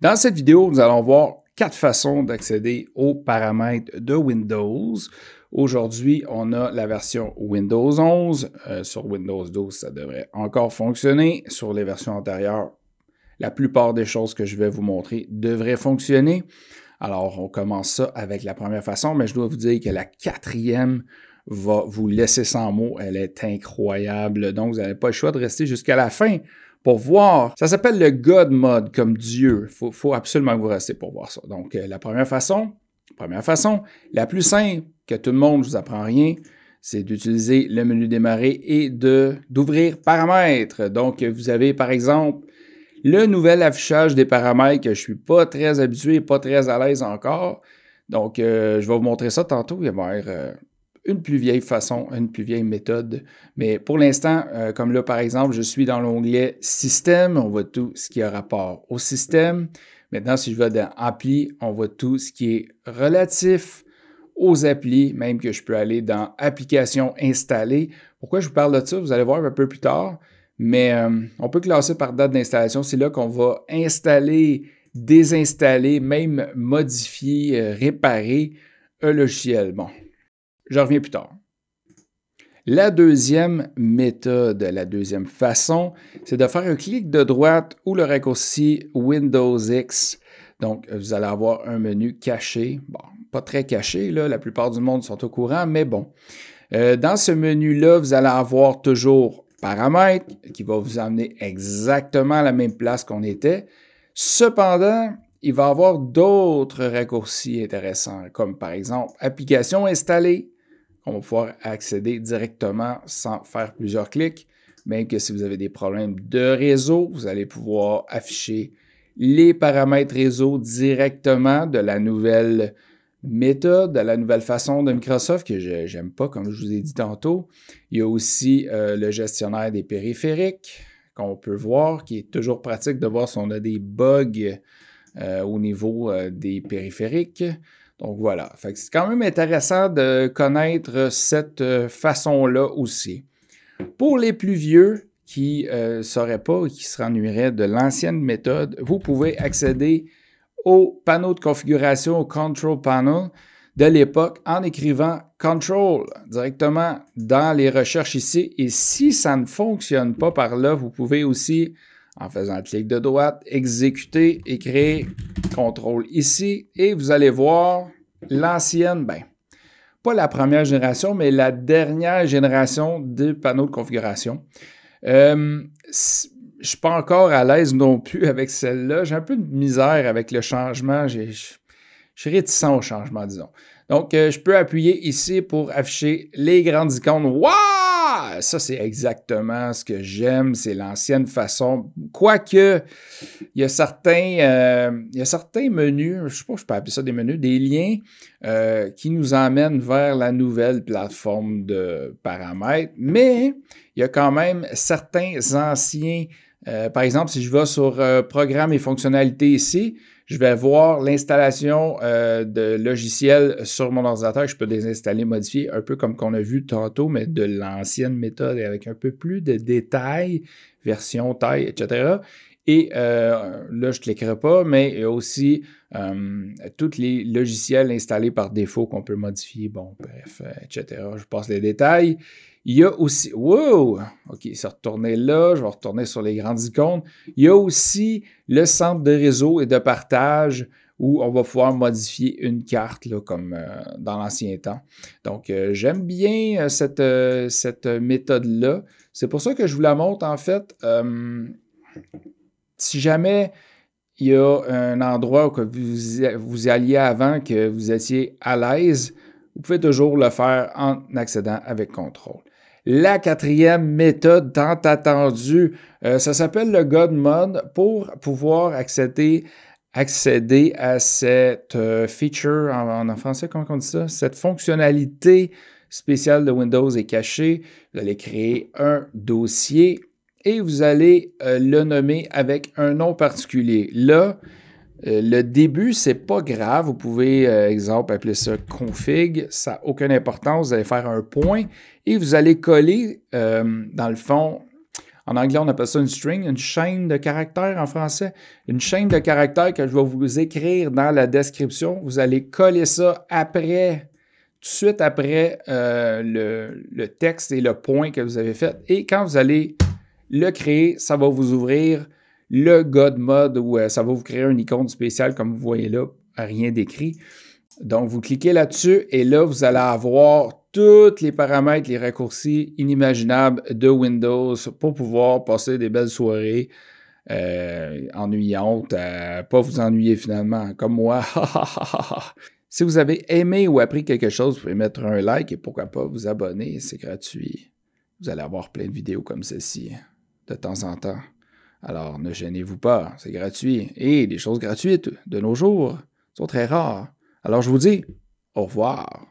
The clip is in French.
Dans cette vidéo, nous allons voir quatre façons d'accéder aux paramètres de Windows. Aujourd'hui, on a la version Windows 11. Euh, sur Windows 12, ça devrait encore fonctionner. Sur les versions antérieures, la plupart des choses que je vais vous montrer devraient fonctionner. Alors, on commence ça avec la première façon, mais je dois vous dire que la quatrième va vous laisser sans mots. Elle est incroyable. Donc, vous n'avez pas le choix de rester jusqu'à la fin pour voir. Ça s'appelle le God Mode, comme Dieu. Il faut, absolument que vous restiez pour voir ça. Donc, euh, la première façon, première façon, la plus simple, que tout le monde ne vous apprend rien, c'est d'utiliser le menu démarrer et d'ouvrir paramètres. Donc, vous avez par exemple le nouvel affichage des paramètres que je ne suis pas très habitué, pas très à l'aise encore. Donc, euh, je vais vous montrer ça tantôt. Il va y avoir une plus vieille façon, une plus vieille méthode. Mais pour l'instant, euh, comme là, par exemple, je suis dans l'onglet Système, on voit tout ce qui a rapport au système. Maintenant, si je vais dans Appli, on voit tout ce qui est relatif aux applis, même que je peux aller dans Applications installées. Pourquoi je vous parle de ça? Vous allez voir un peu plus tard. Mais euh, on peut classer par date d'installation. C'est là qu'on va installer, désinstaller, même modifier, euh, réparer un logiciel. Je reviens plus tard. La deuxième méthode, la deuxième façon, c'est de faire un clic de droite ou le raccourci Windows X. Donc, vous allez avoir un menu caché. Bon, pas très caché, la plupart du monde sont au courant, mais bon. Euh, dans ce menu-là, vous allez avoir toujours paramètres qui va vous amener exactement à la même place qu'on était. Cependant, il va y avoir d'autres raccourcis intéressants, comme par exemple application installée, on va pouvoir accéder directement sans faire plusieurs clics. Même que si vous avez des problèmes de réseau, vous allez pouvoir afficher les paramètres réseau directement de la nouvelle méthode, de la nouvelle façon de Microsoft que je n'aime pas, comme je vous ai dit tantôt. Il y a aussi euh, le gestionnaire des périphériques qu'on peut voir, qui est toujours pratique de voir si on a des bugs euh, au niveau euh, des périphériques. Donc voilà, c'est quand même intéressant de connaître cette euh, façon-là aussi. Pour les plus vieux qui ne sauraient pas et qui se rennuieraient de l'ancienne méthode, vous pouvez accéder au panneau de configuration, au Control Panel de l'époque en écrivant Control directement dans les recherches ici. Et si ça ne fonctionne pas par là, vous pouvez aussi, en faisant un clic de droite, exécuter et créer Contrôle ici et vous allez voir l'ancienne, ben, pas la première génération, mais la dernière génération de panneaux de configuration. Euh, je ne suis pas encore à l'aise non plus avec celle-là. J'ai un peu de misère avec le changement. Je suis réticent au changement, disons. Donc, euh, je peux appuyer ici pour afficher les grandes icônes. Waouh! Ça, c'est exactement ce que j'aime. C'est l'ancienne façon. Quoique, il y a certains, euh, il y a certains menus, je ne sais pas je peux appeler ça des menus, des liens euh, qui nous emmènent vers la nouvelle plateforme de paramètres. Mais il y a quand même certains anciens par exemple, si je vais sur Programme et fonctionnalités ici, je vais voir l'installation euh, de logiciels sur mon ordinateur. Je peux désinstaller, modifier, un peu comme qu'on a vu tantôt, mais de l'ancienne méthode avec un peu plus de détails, version, taille, etc. Et euh, là, je ne cliquerai pas, mais il y a aussi euh, tous les logiciels installés par défaut qu'on peut modifier, bon, bref, etc. Je passe les détails. Il y a aussi, wow, OK, c'est retourné là, je vais retourner sur les grandes icônes. Il y a aussi le centre de réseau et de partage où on va pouvoir modifier une carte, là, comme euh, dans l'ancien temps. Donc, euh, j'aime bien euh, cette, cette méthode-là. C'est pour ça que je vous la montre, en fait. si jamais il y a un endroit où vous, vous alliez avant, que vous étiez à l'aise, vous pouvez toujours le faire en accédant avec contrôle. La quatrième méthode tant attendue, euh, ça s'appelle le God Mode pour pouvoir accéder, accéder à cette euh, feature, en, français, comment on dit ça? Cette fonctionnalité spéciale de Windows est cachée. Vous allez créer un dossier et vous allez euh, le nommer avec un nom particulier. Là, euh, le début, c'est pas grave. Vous pouvez, euh, exemple, appeler ça config. Ça n'a aucune importance. Vous allez faire un point et vous allez coller, euh, dans le fond, En anglais, on appelle ça une string, une chaîne de caractères en français. Une chaîne de caractères que je vais vous écrire dans la description. Vous allez coller ça après, tout de suite après euh, le, le, texte et le point que vous avez fait. Et quand vous allez le créer, ça va vous ouvrir le God mode où euh, ça va vous créer une icône spéciale comme vous voyez là, rien d'écrit. Donc, vous cliquez là-dessus et là, vous allez avoir tous les paramètres, les raccourcis inimaginables de Windows pour pouvoir passer des belles soirées euh, ennuyantes, à pas vous ennuyer finalement, comme moi. si vous avez aimé ou appris quelque chose, vous pouvez mettre un like et pourquoi pas vous abonner, c'est gratuit. Vous allez avoir plein de vidéos comme ceci de temps en temps. Alors, ne gênez-vous pas, c'est gratuit. Et des choses gratuites de nos jours sont très rares. Alors, je vous dis au revoir.